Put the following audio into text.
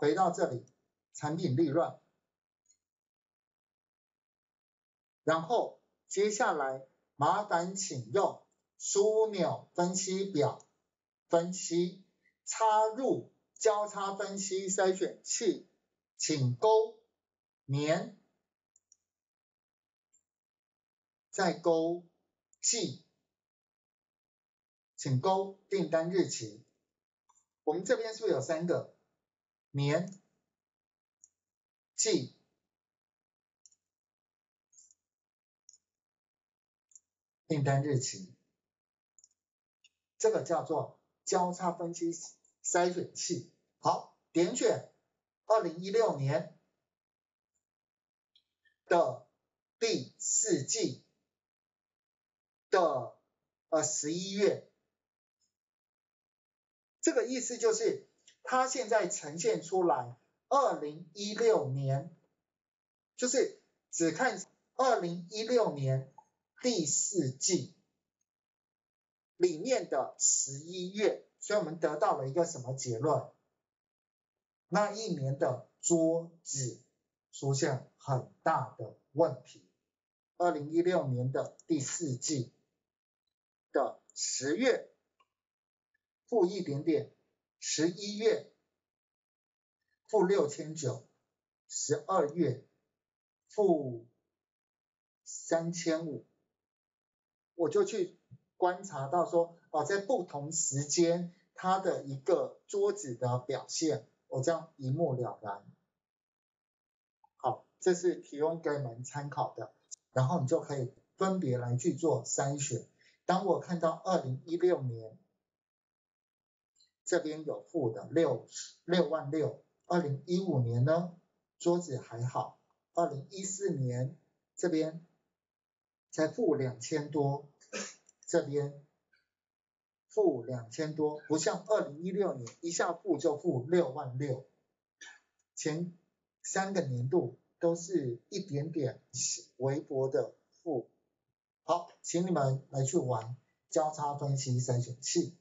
回到这里，产品利润，然后接下来麻烦请用枢纽分析表分析，插入交叉分析筛选器，请勾年，再勾季，请勾订单日期。我们这边是不是有三个？年、季、订单日期，这个叫做交叉分析筛选器。好，点选二零一六年的第四季的呃十一月，这个意思就是。它现在呈现出来，二零一六年，就是只看二零一六年第四季里面的十一月，所以我们得到了一个什么结论？那一年的桌子出现很大的问题。二零一六年的第四季的十月负一点点。十一月负六千九，十二月负三千五，我就去观察到说，哦，在不同时间它的一个桌子的表现，我这样一目了然。好，这是提供给你们参考的，然后你就可以分别来去做筛选。当我看到二零一六年。这边有负的六六万六，二零一五年呢桌子还好，二零一四年这边才负两千多，这边负两千多，不像二零一六年一下负就负六万六，前三个年度都是一点点微薄的负。好，请你们来去玩交叉分析筛选器。